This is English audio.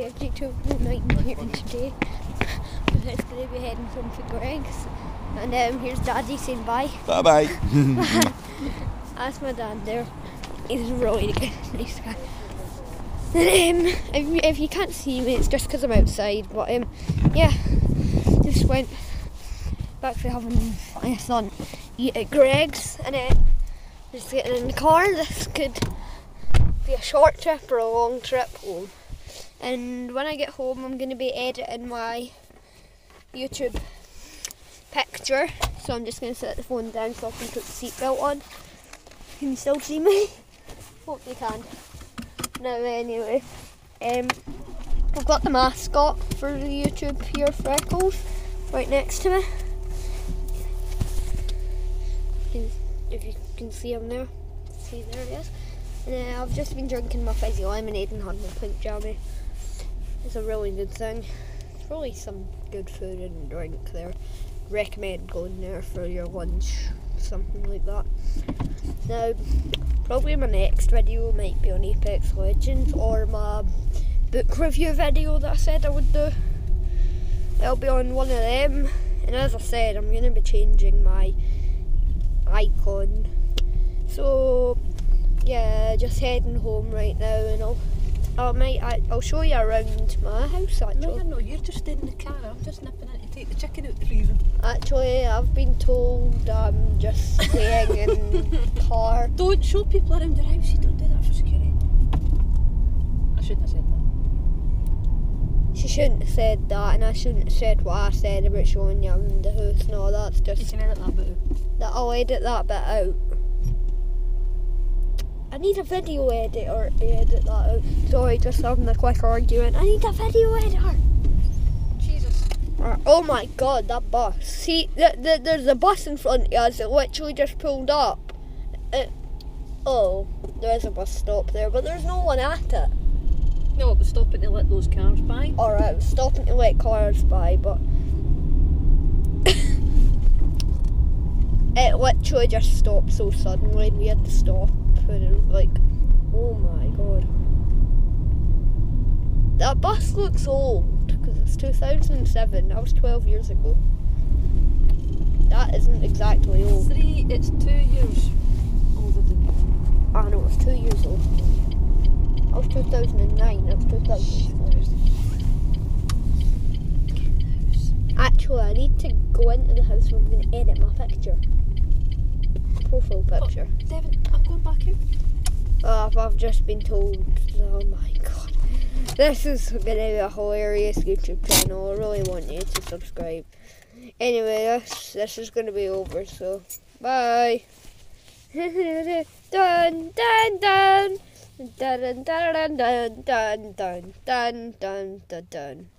Dave YouTube night and here today. It's going to be heading home for Greggs. And um, here's Daddy saying bye. Bye bye. That's my dad there. He's really good, nice guy. And, um, if, you- if you can't see me, it's just because I'm outside. But um, yeah, just went back to having my son eat at Greggs and uh, just getting in the car. This could be a short trip or a long trip home. And when I get home, I'm going to be editing my YouTube picture. So I'm just going to set the phone down so I can put the seatbelt on. Can you still see me? Hope you can. Now anyway, um, I've got the mascot for the YouTube here, Freckles, right next to me. If you can see him there, see there he is. And uh, I've just been drinking my fizzy lemonade and had my pink jammy. It's a really good thing. Really some good food and drink there. Recommend going there for your lunch, something like that. Now, probably my next video might be on Apex Legends or my book review video that I said I would do. It'll be on one of them. And as I said, I'm going to be changing my icon. So, yeah, just heading home right now and I'll, Oh, I might, I, I'll show you around my house No, actually. you're not. You're just in the car. I'm just nipping in to take the chicken out the freezer. Actually, I've been told I'm just staying in the car. Don't show people around your house. You don't do that for security. I shouldn't have said that. She shouldn't have said that, and I shouldn't have said what I said about showing you around the house. No, that's You just can edit that bit out. that. I'll edit that bit out. I need a video editor to edit that out. Sorry, just having a quick argument. I need a video editor. Jesus. Uh, Oh my god, that bus. See, th- th- there's a bus in front of us. It literally just pulled up. It, oh, there's a bus stop there, but there's no one at it. No, it was stopping to let those cars by. Alright, I was stopping to let cars by, but. It literally just stopped so suddenly, and we had to stop. And it was like, oh my god. That bus looks old, because it's 2007. That was 12 years ago. That isn't exactly old. Three. It's two years older than you. I know, it's two years old. That was 2009, that was 2004. Actually, I need to go into the house and I'm going to edit my picture. Profile picture. Devin, I'm going back out. Uh, I've, I've just been told. Oh my god. This is going to be a hilarious YouTube channel. I really want you to subscribe. Anyway, this, this is going to be over, so bye. dun. Dun dun dun dun dun dun dun dun dun dun dun.